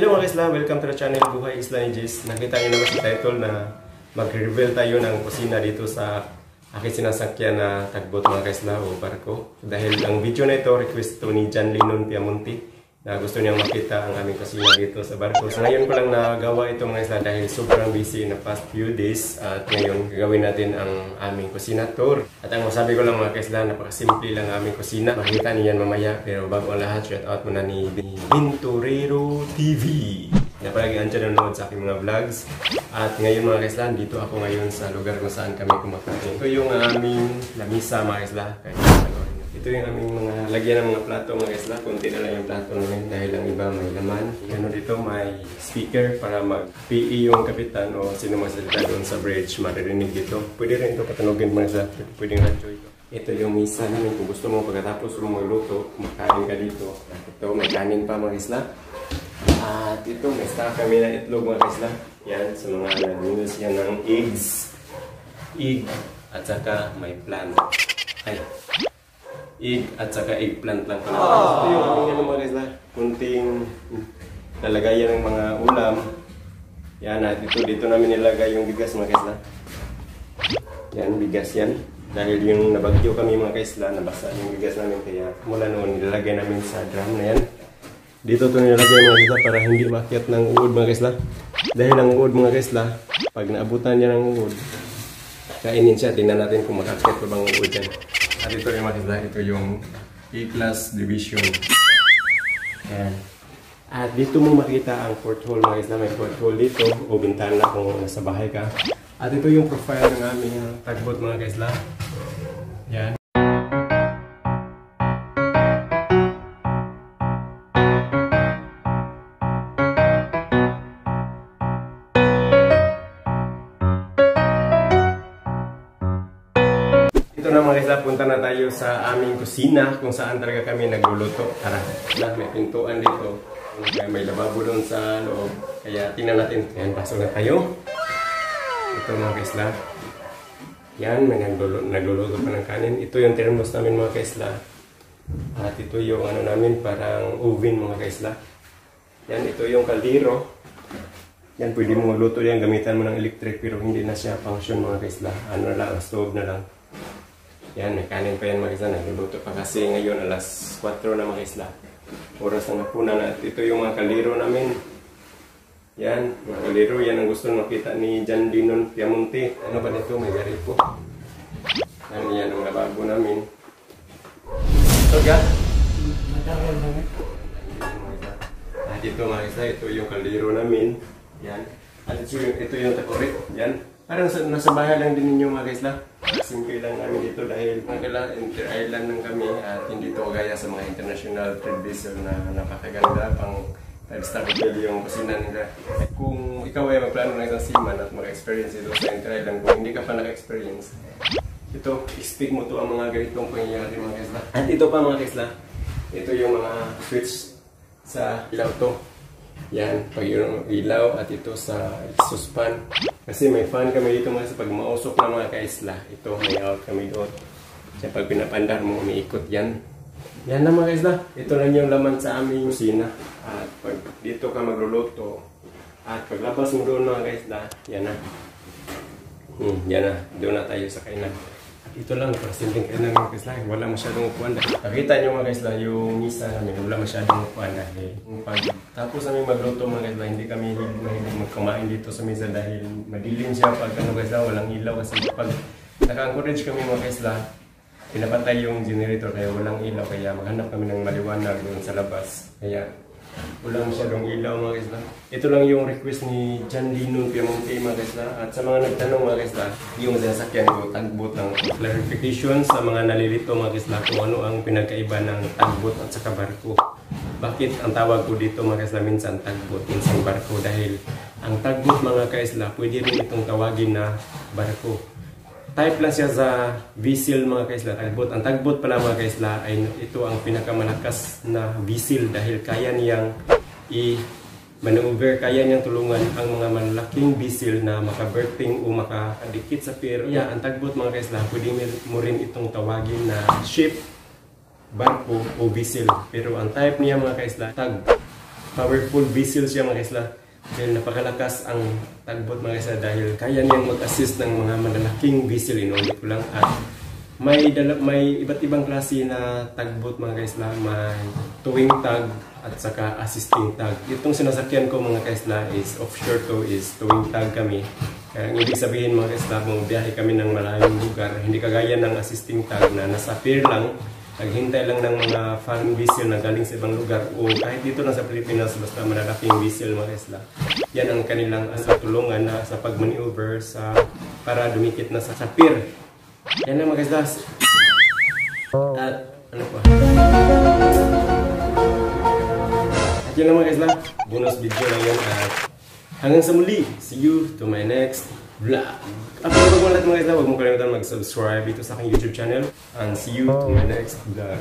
Hello mga isla, welcome to the channel Buhay Isla ni Jis. Nakita niyo naman sa title na mag-reveal tayo ng kusina dito sa aking sinasakyan na tagbot mga kaisla o barko. Dahil ang video na ito, request to ni John Linon Piamonti na gusto niyang makita ang aming kusina dito sa barko. So ngayon ko lang nagawa ito mga isla dahil sobrang busy na past few days at ngayon gagawin natin ang aming kusina tour. At ang masabi ko lang mga kaisla, napakasimple lang ang aming kusina. Makita niyan mamaya pero bago ang lahat, shout out muna ni Vinturero TV na palagi andyan nanonood sa aking mga vlogs. At ngayon mga kaisla, dito ako ngayon sa lugar kung saan kami kumakain. Ito yung aming lamisa mga kaisla. Kaya. Ito yung aming mga lagyan ng mga plato mga kaisla. Kunti na lang yung plato namin dahil ang iba may laman. Ano dito may speaker para mag-PE yung kapitan o sino masalita doon sa bridge. Maririnig dito. Pwede rin ito patanogin mga kaisla. Pwede nga ito. Ito yung misa namin. Kung gusto mo pagkatapos mo magluto, kumakain ka dito. Ito may kanin pa mga kaisla. At ito, may stock kami na itlog mga kaisla. Yan, sa mga nag-news yan ng eggs. Egg at saka may plant. Ay, egg at saka eggplant lang pala. Ito yung aming ano mga kaisla. Kunting lalagayan ng mga ulam. Yan, at ito, dito namin nilagay yung bigas mga kaisla. Yan, bigas yan. Dahil yung nabagyo kami mga kaisla, nabasa yung bigas namin. Kaya mula noon, nilalagay namin sa drum na yan. Dito ito nilagay mga kaisla para hindi makiat ng uod mga kaisla. Dahil ang uod mga kaisla, pag naabutan niya ng uod, kainin siya. Tingnan natin kung makakit pa bang uod yan. At ito yung mga kaisla, ito yung A-class division. Ayan. At dito mo makita ang porthole mga kaisla. May porthole dito o bintana kung nasa bahay ka. At ito yung profile ng aming tagbot mga kaisla. Kaisla, punta na tayo sa aming kusina kung saan talaga kami nagluluto. Tara, na, may pintuan dito. May, may lababo doon sa loob. Kaya tingnan natin. Ayan, pasok na tayo. Ito mga kaisla. Yan, nagluluto, nagluluto pa ng kanin. Ito yung thermos namin mga kaisla. At ito yung ano namin, parang oven mga kaisla. Yan, ito yung kaldero. Yan, pwede mo magluto yan. Gamitan mo ng electric pero hindi na siya function mga kaisla. Ano na lang, stove na lang. Yan, may kanin pa yan mga kaisla. Nagluluto pa kasi ngayon alas 4 na mga kaisla. Oras ng hapunan at ito yung mga kaldero namin. Yan, mga kaliro, yan ang gusto makita ni John Dinon Piamonte. Ano ba nito? May gari po. Yan, yan ang lababo namin. Ito ga? Ah, dito mga isa, ito yung kaldero namin. Yan. At ito yung, ito yung takore. Yan. Parang sa, nasa bahay lang din ninyo mga kaisla. Simple lang namin dito dahil magkala inter-island lang kami at hindi to gaya sa mga international vessel na napakaganda pang five-star hotel yung kusina nila. Kung ikaw ay magplano ng isang seaman at mag-experience ito sa inter-island, kung hindi ka pa nag-experience, ito, expect mo to ang mga ganitong pangyayari mga kaisla. At ito pa mga kaisla, ito yung mga switch sa ilaw to. Yan, pag ilaw at ito sa exhaust. Kasi may fan kami dito mga pag mausok na mga kaisla, ito may out kami doon. Kaya pag pinapandar mo, umiikot yan. Yan na mga kaisla, ito lang yung laman sa aming kusina. At pag dito ka magluluto, at paglabas mo doon mga kaisla, yan na. Hmm, yan na, doon na tayo sa kainan. Ito lang, para simpleng kainan mga kaisla, wala masyadong upuan. Nakita nyo mga kaisla, yung misa namin, wala masyadong upuan dahil pag tapos namin magluto mga kaisla, hindi kami mahilig magkumain dito sa misa dahil madilim siya pag ano kaisla, walang ilaw kasi pag naka-encourage kami mga kaisla, pinapatay yung generator kaya walang ilaw kaya maghanap kami ng maliwanag doon sa labas. Kaya wala masyadong ilaw mga kaisla. Ito lang yung request ni John Lino Piamonte mga kaisla. At sa mga nagtanong mga kaisla, yung sasakyan ko tagbot ng clarification sa mga nalilito mga kaisla kung ano ang pinagkaiba ng tagbot at saka barko. Bakit ang tawag ko dito mga kaisla minsan tagbot, minsan barko dahil ang tagbot mga kaisla pwede rin itong tawagin na barko. Type lang siya sa vessel mga kaisla, tagbot. Ang tagbot pala mga kaisla ay ito ang pinakamalakas na vessel dahil kaya niyang i-maneuver, kaya niyang tulungan ang mga malalaking vessel na makaberting o makadikit sa pier. Kaya ang tagbot mga kaisla, pwede mo rin itong tawagin na ship, barko o vessel. Pero ang type niya mga kaisla, tag. powerful vessel siya mga isla. Dahil napakalakas ang tagbot mga isla dahil kaya niyang mag-assist ng mga malalaking vessel. Inulit ko lang at may may iba't ibang klase na tagbot mga kaisla, may tuwing tag at saka assisting tag. Itong sinasakyan ko mga kaisla is offshore to is tuwing tag kami. Kaya ang ibig sabihin mga kaisla, biyahe kami ng malayong lugar, hindi kagaya ng assisting tag na nasa pier lang, naghintay lang ng mga foreign vessel na galing sa ibang lugar o kahit dito lang sa Pilipinas basta malalaking vessel mga kaisla. Yan ang kanilang uh, tulungan na sa pag-maneuver sa para dumikit na sa, sa yan lang mga guys. At ano pa? At yun lang mga lang. Bonus video lang yan. At hanggang sa muli. See you to my next vlog. At kung bago lahat mga lang, huwag mo kalimutan mag-subscribe dito sa aking YouTube channel. And see you to my next vlog.